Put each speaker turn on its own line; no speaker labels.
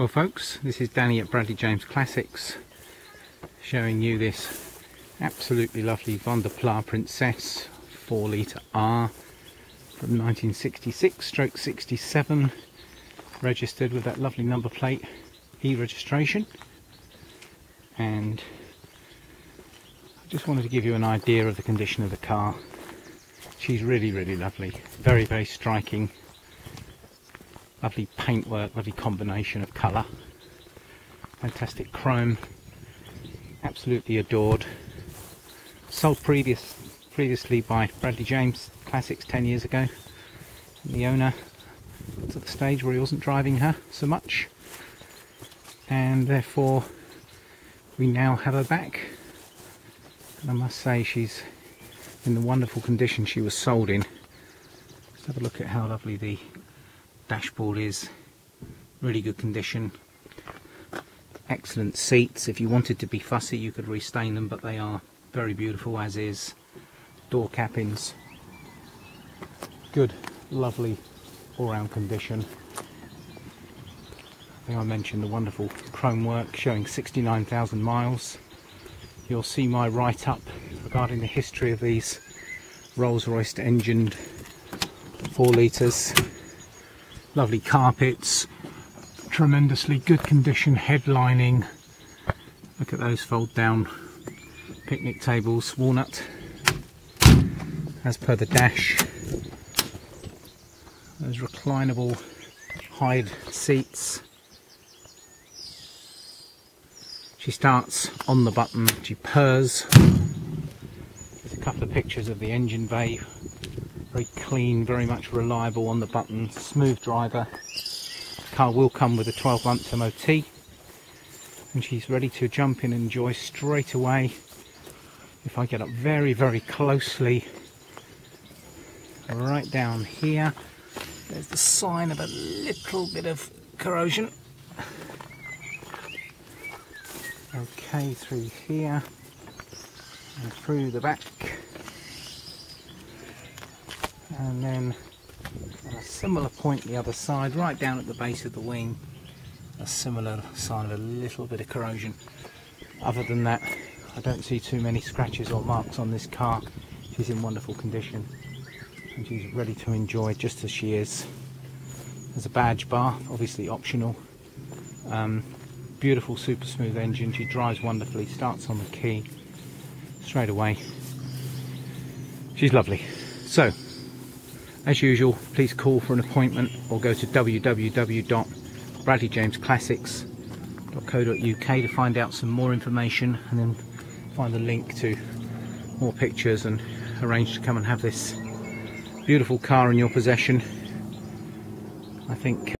Well folks, this is Danny at Bradley James Classics showing you this absolutely lovely Vanden Plas Princess 4 litre R from 1966 stroke 67 registered with that lovely number plate e-registration. And I just wanted to give you an idea of the condition of the car. She's really really lovely. Very very striking Lovely paintwork, lovely combination of colour. Fantastic chrome. Absolutely adored. Sold previous, previously by Bradley James Classics 10 years ago. The owner at the stage where he wasn't driving her so much. And therefore we now have her back. And I must say she's in the wonderful condition she was sold in. Let's have a look at how lovely the dashboard is. Really good condition. Excellent seats. If you wanted to be fussy you could restain them but they are very beautiful as is. Door cappings. Good lovely all-round condition. I think I mentioned the wonderful chrome work showing 69,000 miles. You'll see my write-up regarding the history of these Rolls-Royce engined 4 litres lovely carpets, tremendously good condition headlining. Look at those fold down picnic tables, walnut, as per the dash. Those reclinable hide seats. She starts on the button, she purrs. There's a couple of pictures of the engine bay very clean, very much reliable on the button, smooth driver. The car will come with a 12 month MOT and she's ready to jump in and enjoy straight away. If I get up very, very closely, right down here, there's the sign of a little bit of corrosion. Okay, through here and through the back and then on a similar point the other side right down at the base of the wing a similar sign of a little bit of corrosion. Other than that I don't see too many scratches or marks on this car. She's in wonderful condition and she's ready to enjoy just as she is. There's a badge bar obviously optional. Um, beautiful super smooth engine. She drives wonderfully starts on the key straight away. She's lovely. So as usual, please call for an appointment or go to www.bradleyjamesclassics.co.uk to find out some more information and then find the link to more pictures and arrange to come and have this beautiful car in your possession. I think